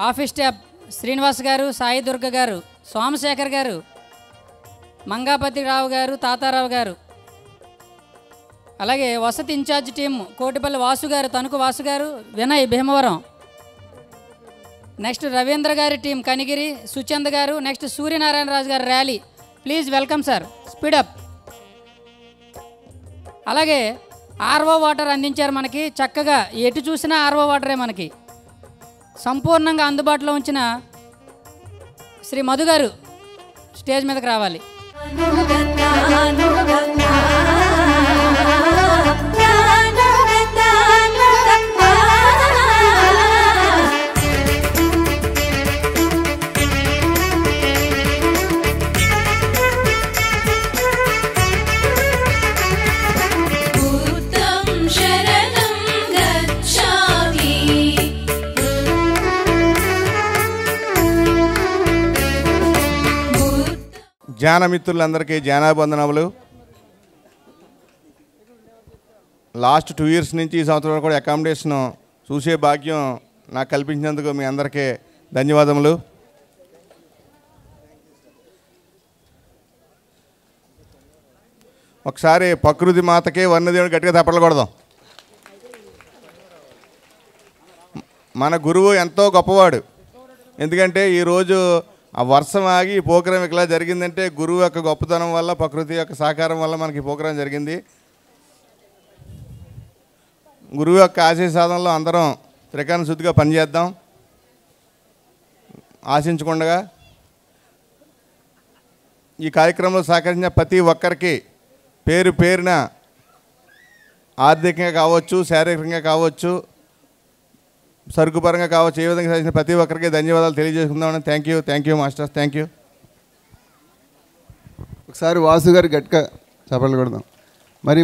Office staff Srinivas గారు సాయి దుర్గ గారు సోమశేఖర్ గారు మంగాపతి రావు గారు తాతారావు గారు. అలాగే వసతి ఇన్ఛార్జ్ టీం కోటిపల్లి వాసు గారు తణుకు వాసు గారు వినయ్ భీమవరం. నెక్స్ట్ రవీంద్ర గారి టీం కనిగిరి సుచంద్ గారు నెక్స్ట్ సూర్యనారాయణరాజు గారు rally. Please welcome sir. Speed up అలాగే ఆర్వో వాటర్ అందించారు మనకి. చక్కగా ఎటు చూసినా ఆర్వో వాటరే మనకి. సంపూర్ణంగా అందుబాటులో ఉంచిన శ్రీ మధు గారు స్టేజ్ మీదకి రావాలి. జ్ఞానమిత్రులందరికీ మిత్రులందరికీ లాస్ట్ టూ ఇయర్స్ నుంచి ఈ సంవత్సరం కూడా అకామిడేషన్ చూసే భాగ్యం నాకు కల్పించినందుకు మీ అందరికీ ధన్యవాదములు. ఒకసారి ప్రకృతి మాతకే వర్ణదేవుడు గట్టిగా తప్పలు కొడదాం. మన గురువు ఎంతో గొప్పవాడు. ఎందుకంటే ఈరోజు ఆ వర్షం ఆగి ఈ పోకరం ఇలా జరిగిందంటే గురువు యొక్క గొప్పతనం వల్ల ప్రకృతి యొక్క సహకారం వల్ల మనకి ఈ పోకరం జరిగింది. గురువు యొక్క ఆశయ సాధనలో అందరం త్రికాణ శుద్ధిగా పనిచేద్దాం. ఆశించకుండా ఈ కార్యక్రమంలో సహకరించిన ప్రతి ఒక్కరికి పేరు పేరున ఆర్థికంగా కావచ్చు శారీరకంగా కావచ్చు సరుకు పరంగా కావచ్చు ఏ విధంగా చేసిన ప్రతి ఒక్కరికి ధన్యవాదాలు తెలియజేసుకుందామని thank you thank you masters thank you ఒకసారి వాసు గారు గట్టిగా చెప్పలు కొడదాం. మరి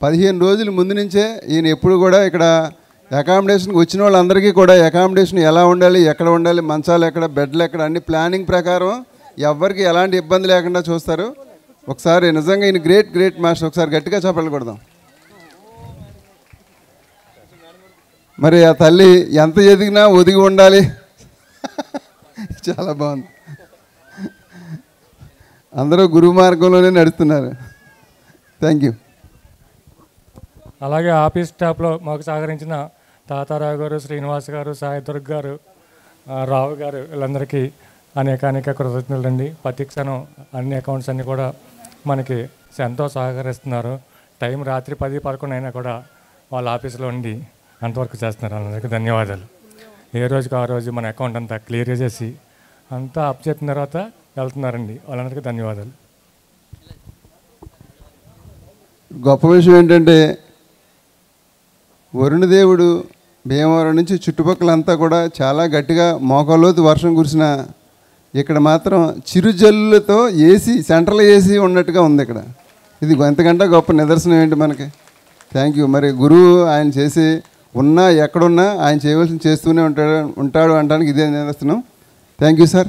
పదిహేను రోజుల ముందు నుంచే ఈయన ఎప్పుడు కూడా ఇక్కడ అకామిడేషన్కి వచ్చిన వాళ్ళందరికీ కూడా అకామిడేషన్ ఎలా ఉండాలి ఎక్కడ ఉండాలి మంచాలు ఎక్కడ బెడ్లు ఎక్కడ అన్ని ప్లానింగ్ ప్రకారం ఎవరికి ఎలాంటి ఇబ్బంది లేకుండా చూస్తారు. ఒకసారి నిజంగా ఈయన గ్రేట్ గ్రేట్ మాస్టర్ ఒకసారి గట్టిగా చెప్పలు కొడదాం. మరి ఆ తల్లి ఎంత ఎదిగినా ఒదిగి ఉండాలి. చాలా బాగుంది. అందరూ గురువు మార్గంలోనే నడుస్తున్నారు. థ్యాంక్ యూ అలాగే ఆఫీస్ స్టాఫ్లో మాకు సహకరించిన తాతారావు గారు శ్రీనివాస్ గారు సాయిదుర్గ్ గారు రావు గారు వీళ్ళందరికీ అనేక అనేక కృతజ్ఞతలు అండి ప్రతి క్షణం అన్ని అకౌంట్స్ అన్నీ కూడా మనకి ఎంతో సహకరిస్తున్నారు. టైం రాత్రి పది పదకొండు అయినా కూడా వాళ్ళ ఆఫీస్లో ఉండి అంతవరకు చేస్తున్నారు. అందరికీ ధన్యవాదాలు. ఏ రోజుకి ఆ రోజు మన అకౌంట్ అంతా క్లియర్ చేసి అంతా అప్ చేసిన తర్వాత వెళ్తున్నారండి. వాళ్ళందరికీ ధన్యవాదాలు. గొప్ప విషయం ఏంటంటే వరుణదేవుడు భీమవరం నుంచి చుట్టుపక్కలంతా కూడా చాలా గట్టిగా మోకాలోతు వర్షం కురిసిన ఇక్కడ మాత్రం చిరుజల్లులతో ఏసీ సెంట్రల్ ఏసీ ఉన్నట్టుగా ఉంది ఇక్కడ. ఇది ఎంతకంటే గొప్ప నిదర్శనం ఏంటి మనకి? థ్యాంక్ యూ మరి గురువు ఆయన చేసి ఉన్నా ఎక్కడున్నా ఆయన చేయవలసిన చేస్తూనే ఉంటాడు ఉంటాడు అనడానికి ఇదే నిదర్శనం థ్యాంక్ యూ సార్